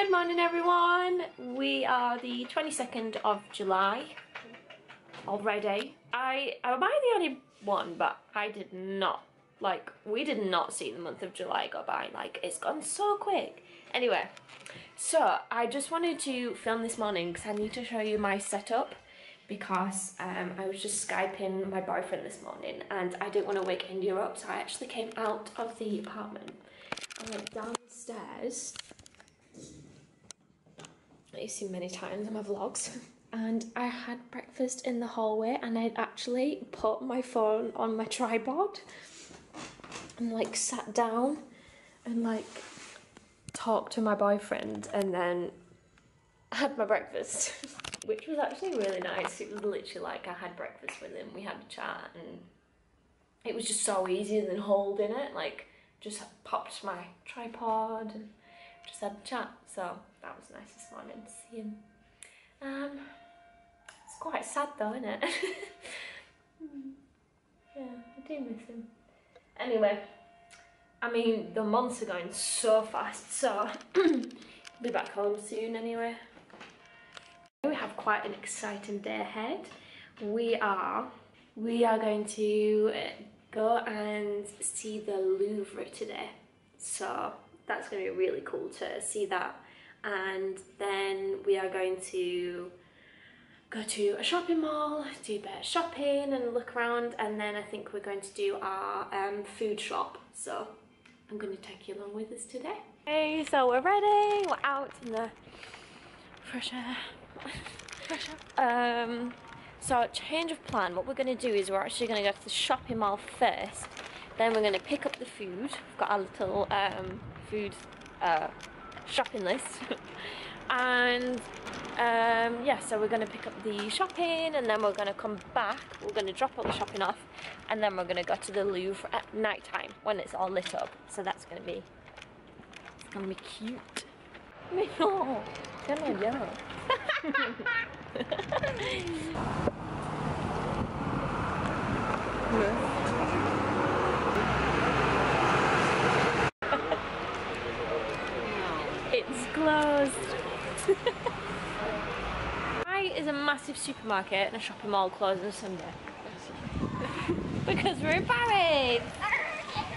Good morning everyone. We are the 22nd of July already. I, am I the only one, but I did not, like, we did not see the month of July go by. Like, it's gone so quick. Anyway, so I just wanted to film this morning because I need to show you my setup because um, I was just Skyping my boyfriend this morning and I didn't want to wake India up so I actually came out of the apartment. I went downstairs that you've seen many times in my vlogs. And I had breakfast in the hallway and I'd actually put my phone on my tripod and like sat down and like talked to my boyfriend and then had my breakfast. Which was actually really nice. It was literally like I had breakfast with him, we had a chat and it was just so easy than holding it. Like just popped my tripod and just had a chat. So that was nice this morning to see him. Um, it's quite sad though, isn't it? yeah, I do miss him. Anyway, I mean, the months are going so fast, so be back home soon anyway. We have quite an exciting day ahead. We are, we are going to go and see the Louvre today. So that's going to be really cool to see that and then we are going to go to a shopping mall, do a bit of shopping and look around and then I think we're going to do our um, food shop so I'm going to take you along with us today. Okay, so we're ready, we're out in the fresh air. fresh air. Um, so change of plan, what we're going to do is we're actually going to go to the shopping mall first then we're going to pick up the food. We've got our little um, food uh, shopping list. and um, yeah, so we're going to pick up the shopping and then we're going to come back. We're going to drop all the shopping off and then we're going to go to the Louvre at night time when it's all lit up. So that's going to be, it's going to be cute. No, come on, yeah. closed. Why is a massive supermarket and a shopping mall closed on Sunday? because we're in Paris!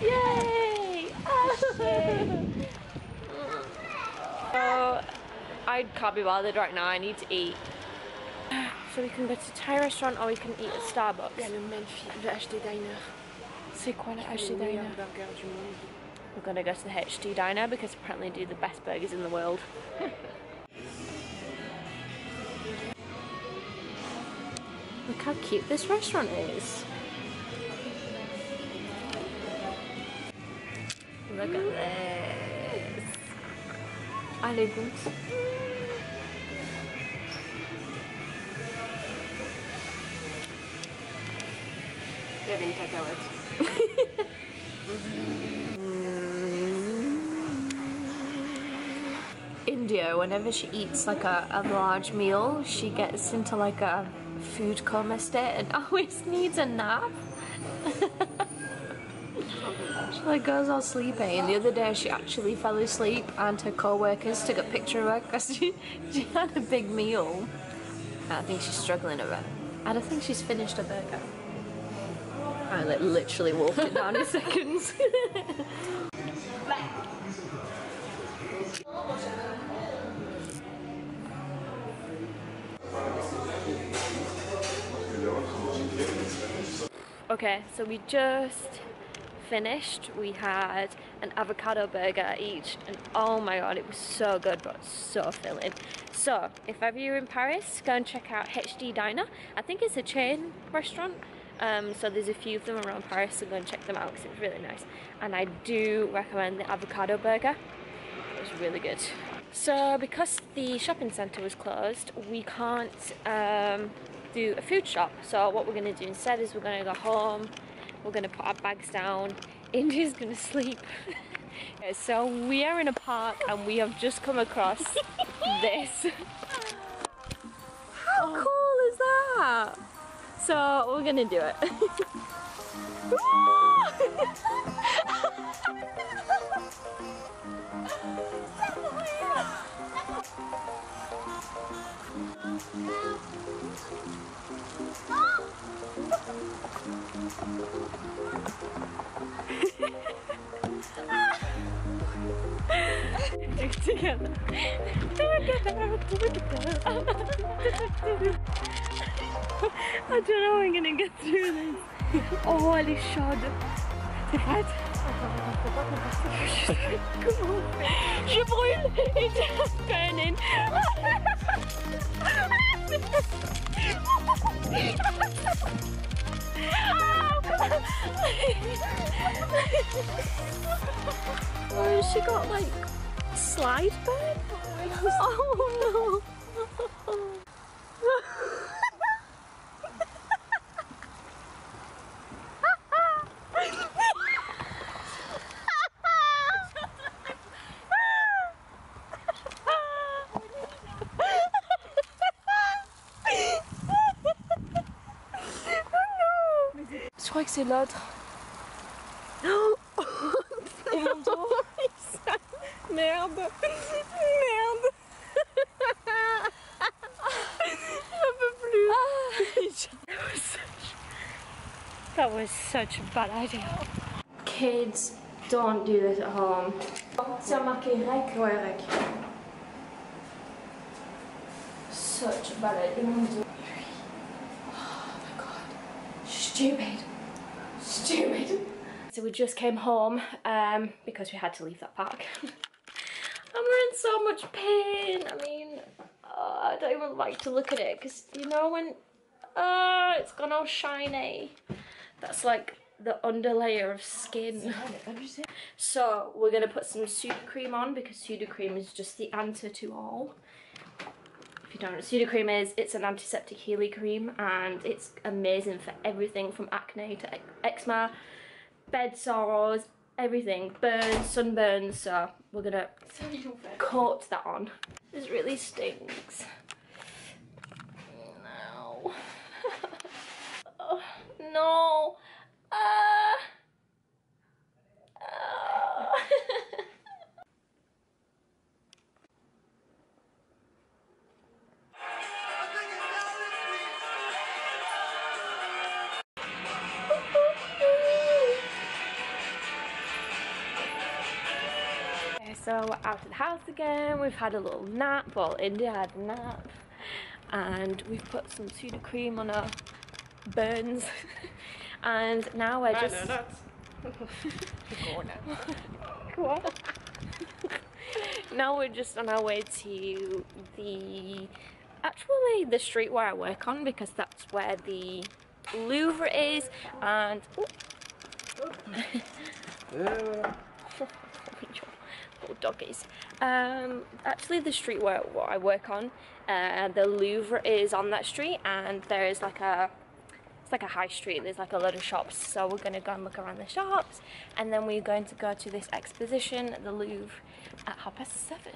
Yay! Oh, so, I can't be bothered right now, I need to eat. So we can go to Thai restaurant or we can eat at Starbucks. Il y a le magnifique, le HD Diner. C'est quoi le HD Diner? We're gonna go to the HD Diner because apparently they do the best burgers in the world. Look how cute this restaurant is. Look at this. Elegant. Jag vill kakao. Whenever she eats like a, a large meal, she gets into like a food coma state and always needs a nap. she like goes all sleepy and the other day she actually fell asleep and her co-workers took a picture of her because she, she had a big meal. I think she's struggling a bit. I don't think she's finished her burger. I like literally walked it down in seconds. Okay, so we just finished. We had an avocado burger each and oh my god, it was so good but so filling. So, if ever you're in Paris, go and check out HD Diner. I think it's a chain restaurant. Um, so there's a few of them around Paris, so go and check them out because it's really nice. And I do recommend the avocado burger. It's really good. So because the shopping centre was closed, we can't um, do a food shop. So what we're going to do instead is we're going to go home, we're going to put our bags down, India's going to sleep. so we are in a park and we have just come across this. How oh. cool is that? So we're going to do it. I don't know how I'm gonna get through this. Oh, holy shod. What? Je brûle et just burning. Oh, she got like slide burn? Oh no! Je crois que c'est l'autre. Was such a bad idea. Kids, don't do this at home. C'est marqué rec. Rec. Such a bad idea. Oh my god. Stupid. Stupid. So we just came home um, because we had to leave that park. and we're in so much pain. I mean, uh, I don't even like to look at it because you know when uh, it's gone all shiny. That's like the underlayer of skin. So we're gonna put some Sudocrem on because Sudocrem is just the answer to all. If you don't know what Sudocrem is, it's an antiseptic healing cream and it's amazing for everything from acne to ec- eczema, bed sores, everything, burns, sunburns. So we're gonna coat that on. This really stinks. No. Oh, no. Ah. Okay, so we're out of the house again. We've had a little nap. Well, India had a nap. And we've put some Sudocrem on our burns. and now we're just. Now we're just on our way to the actually the street where I work on because that's where the Louvre is and oh, little doggies. Um, actually, the street where, where I work on, uh, the Louvre is on that street, and there is like a like a high street. There's like a lot of shops, so we're gonna go and look around the shops, and then we're going to go to this exposition at the Louvre at half past seven.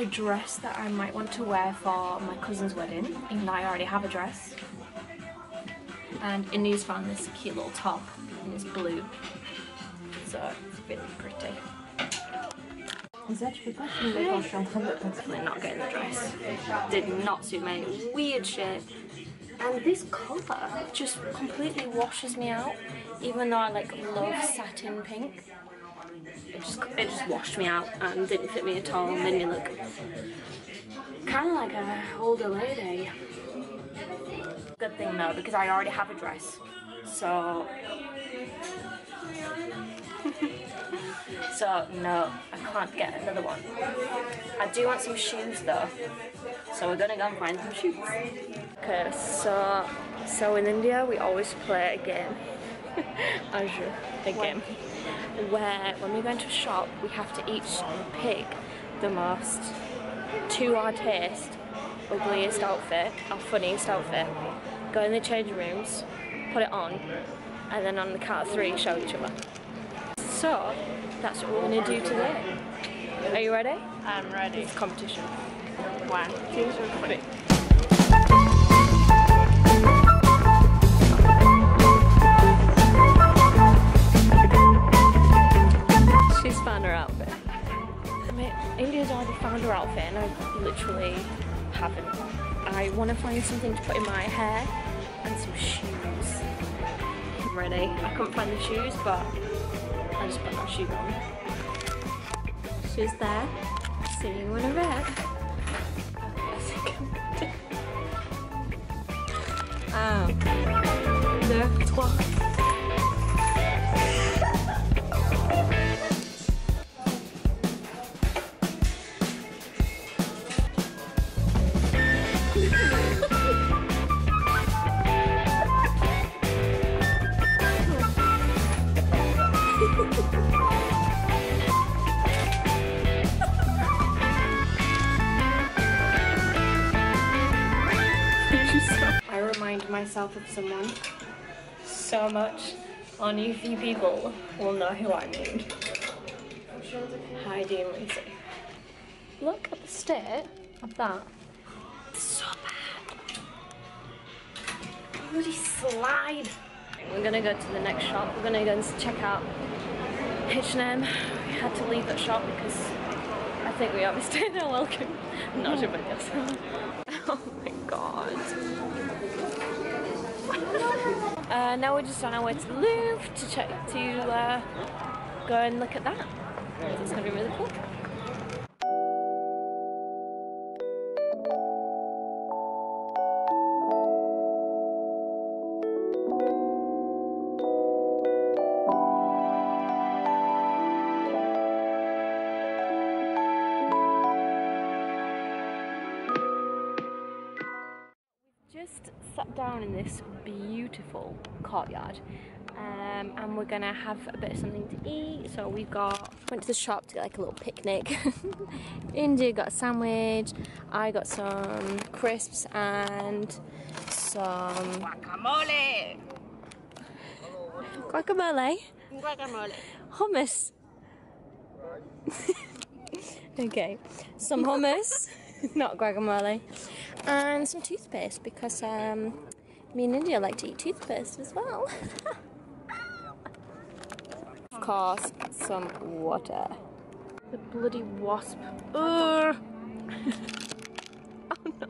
A dress that I might want to wear for my cousin's wedding, even though I already have a dress. And India's found this cute little top, and it's blue. So it's really pretty. Ça, tu peux pas filmer quand je suis en train de Definitely not getting the dress. Did not suit my weird shape. And this colour just completely washes me out, even though I like love satin pink. It just it just washed me out and didn't fit me at all. and Made me look kind of like an older lady. Good thing though, because I already have a dress, so. So no, I can't get another one. I do want some shoes though, so we're gonna go and find some shoes. Okay, so so in India we always play a game, a jeu, a game, where when we go into a shop we have to each pick the most, to our taste, ugliest outfit, our funniest outfit, go in the changing rooms, put it on, and then on the count of three show each other. So, that's what we're going to do today. Are you ready? I'm ready. It's competition. One, two, three. Outfit, and I literally haven't. I want to find something to put in my hair and some shoes. I'm ready. I couldn't find the shoes, but I just put that shoe on. Shoes there. See you in a bit. Um, Le myself of someone so much. Only a few people will know who I mean. Heidi and Lucy. Look at the state of that. It's so bad. Bloody slide. We're gonna go to the next shop. We're gonna go and check out H&M. We had to leave that shop because I think we overstayed our welcome. Not hmm. sure about this. Oh my god. Uh, now we're just on our way to the Louvre to check to uh, go and look at that. It's gonna be really cool. just sat down in this beautiful courtyard. Um, and we're gonna have a bit of something to eat. So we've got went to the shop to get like a little picnic. India got a sandwich. I got some crisps and some Guacamole. guacamole? Guacamole. hummus. Okay. Some hummus. Not guacamole. And some toothpaste because um, me and India like to eat toothpaste as well. Of course some water. The bloody wasp. Ugh. oh no.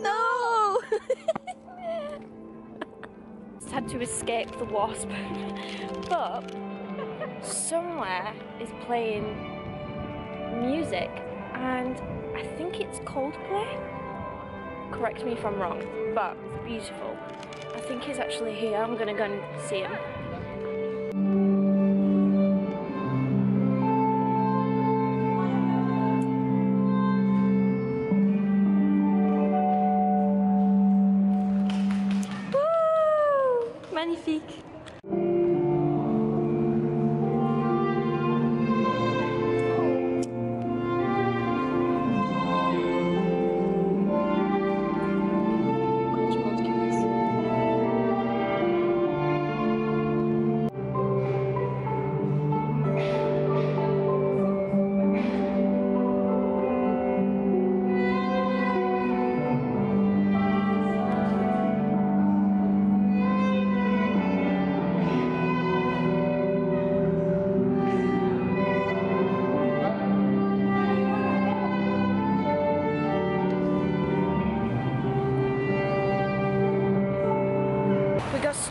No! Just had to escape the wasp. But somewhere is playing music and I think it's Coldplay. Correct me if I'm wrong, but it's beautiful. I think he's actually here. I'm gonna go and see him.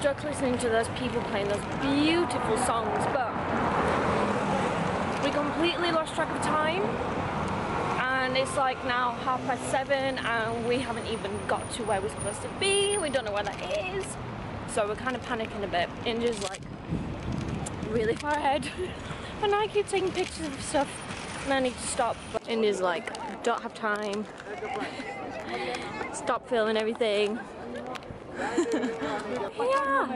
Listening to those people playing those beautiful songs, but we completely lost track of time. And it's like now half past seven, and we haven't even got to where we're supposed to be. We don't know where that is. So we're kind of panicking a bit. India's like really far ahead. and I keep taking pictures of stuff, and I need to stop. But India's like, don't have time. Stop filming everything. Yeah.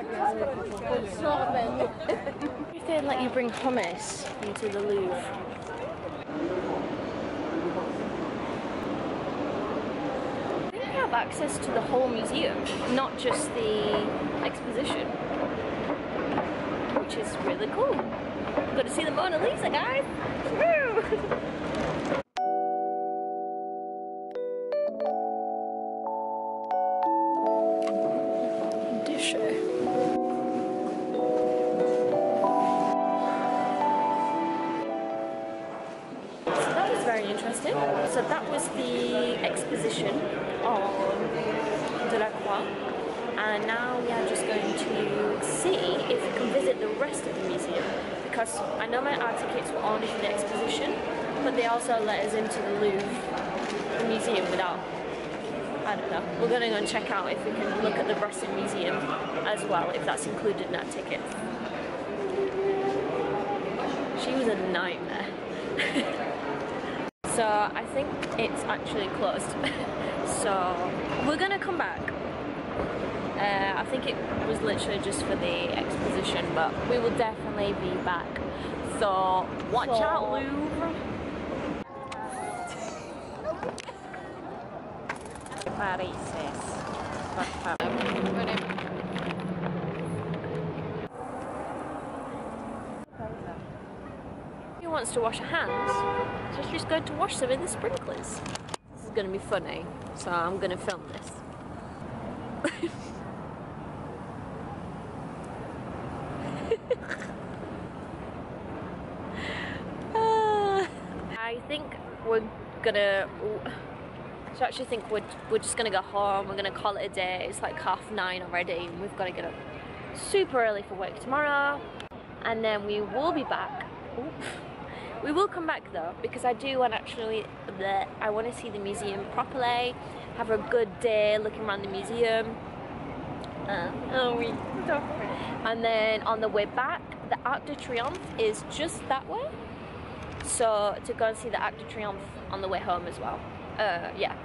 if they'd let you bring hummus into the Louvre. Have access to the whole museum, not just the exposition, which is really cool. Got to see the Mona Lisa, guys! Woo! On Delacroix. And now we are just going to see if we can visit the rest of the museum. Because I know my art tickets were only for the exposition, but they also let us into the Louvre, the museum, without I don't know. We're gonna go and check out if we can look at the Bresson Museum as well, if that's included in our ticket. She was a nightmare. So I think it's actually closed. so we're gonna come back. Uh, I think it was literally just for the exposition, but we will definitely be back. So watch So- out, Louvre. Parises. Who wants to wash her hands? So she's going to wash them in the sprinklers. This is going to be funny, so I'm going to film this. I think we're gonna. So I actually think we're, we're just gonna go home. We're gonna call it a day. It's like half nine already. and We've got to get up super early for work tomorrow, and then we will be back. We will come back though because I do want actually the I want to see the museum properly, have a good day looking around the museum. Uh, oh, we and then on the way back, the Arc de Triomphe is just that way. So to go and see the Arc de Triomphe on the way home as well. Uh, yeah,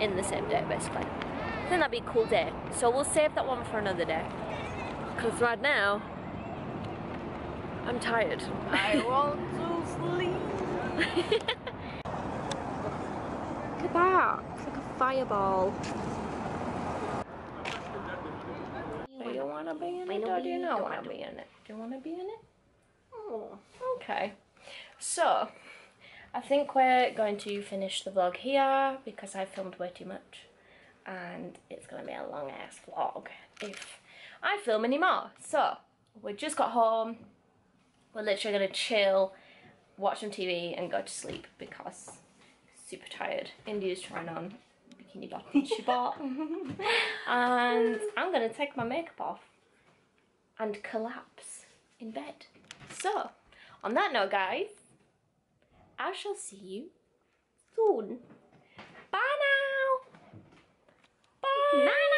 in the same day basically. I think that'd be a cool day. So we'll save that one for another day. Cause right now, I'm tired. I want to sleep. Look at that. It's like a fireball. Do you want to be in it or do you not want to be in it? Do you want to be in it? Oh, okay. So, I think we're going to finish the vlog here because I filmed way too much. And it's going to be a long ass vlog if I film any more. So, we just got home. We're literally going to chill, watch some TV and go to sleep because super tired. India's trying on bikini bottom she bought. and I'm gonna take my makeup off and collapse in bed. So, on that note guys, I shall see you soon. Bye now! Bye! Bye.